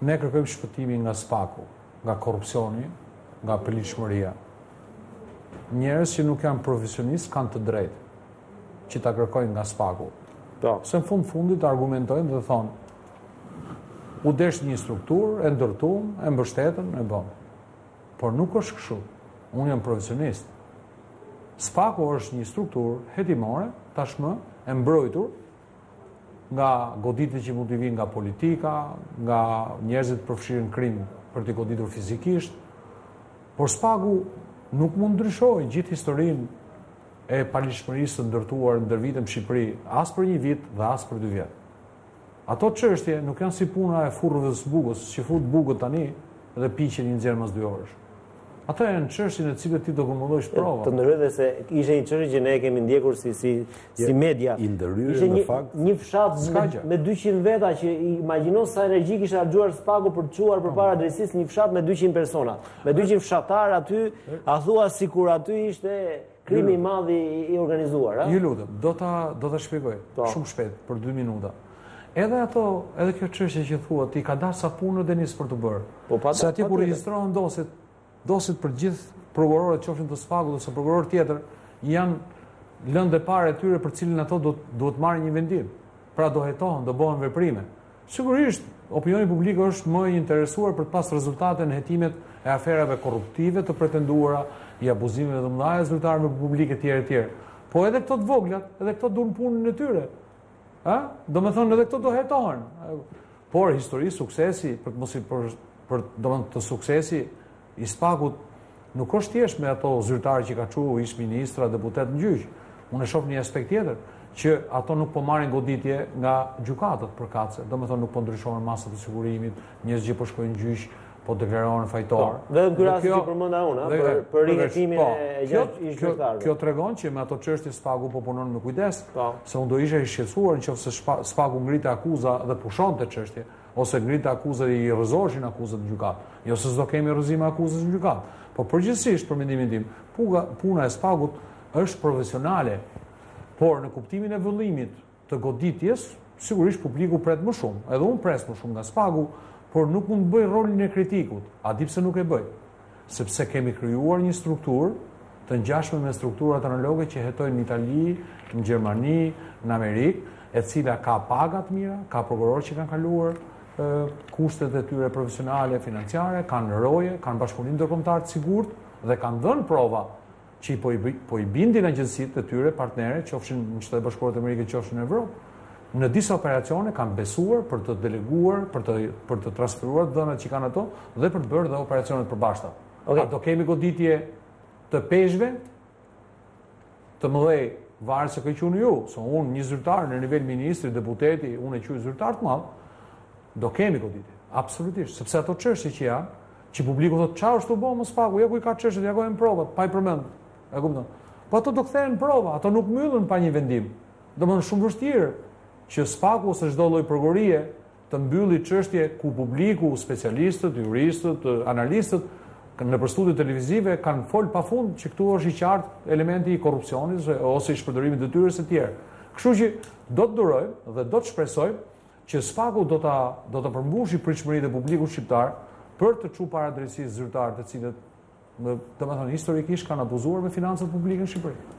Ne kërkojmë shpëtimin nga spaku, nga korrupsioni, nga paligjshmëria. Njerëz që nuk janë profesionistë kanë të drejtë që ta kërkojnë nga spaku. Po. Se në fund fundit argumentojnë dhe thonë u desh një strukturë, e ndërtuam, e mbështetëm, e bëmë. Por nuk është kështu. Unë jam profesionist. Spaku është një strukturë hetimore, tashmë e mbrojtur nga goditjet që mund t'i vijnë nga politika, nga njerëzit e përfshirë në krim për t'i goditur fizikisht, por spaku nuk mund të ndryshojë gjithë historinë e paligjshmërisë të ndërtuar ndër vite në Shqipëri, as për një vit dhe as për dy vjet. Ato çështje nuk janë si puna e furrave të bukës, që fut bukët tani dhe piqen, i nxjerr mas dy orësh. Ato janë çështje në të cilat ti do grumbullosh prova. Të ndërroj dhe se ishte një çështje që ne e kemi ndjekur si si si media. I ndërryer në fakt. Një fshat me 200 veta që imagjino sa energji kishte harxhuar spaku për të çuar përpara drejtësisë një fshat me 200 persona. Me 200 fshatarë aty, a thua sikur aty ishte Krimi i madh i organizuar, a? Ju lutem, do ta do ta shpjegoj po. shumë shpejt për 2 minuta. Edhe ato, edhe kjo çështje që thua ti ka dashur sa punë Denis për t'u bërë. Po pa. Se atje kur regjistrohen dosjet, dosjet për gjithë prokurorët qofshin të spakut ose prokurorët e tjerë, janë lëndë e parë e tyre për të cilën ato duhet të marrin një vendim. Pra do hetohen, do bëhen veprime. Sigurisht, opinioni publik është më i interesuar për të pas rezultate në hetimet e aferave korruptive të pretenduara, i abuzimeve të mëdha të zyrtarëve publikë e tjerë e tjerë. Po edhe këto të voglat, edhe këto duan punën e tyre. Ë? Domethënë edhe këto do hetohen. Por histori suksesi për të mos i për, domethënë të suksesit I spakut nuk është thjesht me ato zyrtarë që ka çu ish ministra, deputetë në gjyq. Unë e shoh në një aspekt tjetër që ato nuk po marrin goditje nga gjykatat përkatëse. Domethënë nuk po ndryshohen masat e sigurimit, njerëzit që po shkojnë në gjyq, po deklarohen fajtorë. Po, dhe në ky rast që përmenda unë, për, për rihetimin po, e gjashtë ish gjyqtarëve. Kjo tregon që me ato çështje spaku po punon me kujdes, po. se unë do isha i shqetësuar në qoftë se spaku ngrinte akuza dhe pushonte çështje. ose ngrinte akuza e i rrëzoheshin akuzat në gjykatë. Jo se s'do kemi rrëzime akuzash në gjykatë. Po përgjithësisht, për mendimin tim, puga, puna e spakut është profesionale, por në kuptimin e vëllimit të goditjes, sigurisht publiku pret më shumë, edhe unë pres më shumë nga spaku, por nuk mund të bëj rolin e kritikut, a e di pse nuk e bëj. sepse kemi krijuar një strukturë të ngjashme me strukturat analoge që hetojnë në Itali, në Gjermani, në Amerikë, e cila ka paga të mira, ka prokurorë që kanë kaluar kushtet e tyre profesionale, financiare, kanë roje, kanë bashkëpunim ndërkombëtar të sigurt dhe kanë dhënë prova që i po i, po i bindin agjencitë e tyre partnere, qofshin në Shtetet e Bashkuara të Amerikës, qofshin në Evropë, në disa operacione kanë besuar për të deleguar, për të për të transferuar dhënat që kanë ato dhe për të bërë dhe operacione të përbashkëta. Okay. do kemi goditje të peshqve të mëdhenj varet se kë quan ju, se unë një zyrtar në nivel ministri, deputeti, unë e quaj zyrtar të madh, do kemi goditje, absolutisht, sepse ato çështje që janë, Që publiku thotë, qa është të bo më SPAK-u, ja ku i ka çështjet, ja ku janë provat, pa i përmend. E kupton. Po ato do kthehen prova, ato nuk mbyllen pa një vendim. Domethënë shumë vështirë që SPAK-u ose çdo lloj prokurorie të mbylli çështje ku publiku, specialistët, juristët, analistët nëpër studiot televizive kanë fol pa fund që këtu është i qartë elementi i korrupsionit ose i shpërdorimit detyrës e tjerë. Kështu që do të durojmë dhe do të shpresojmë që SPAK-u do ta do të përmbushi pritshmëritë e publikut shqiptar për të çu para drejtësisë zyrtarë të cilët domethënë historikisht kanë abuzuar me financat publike në Shqipëri.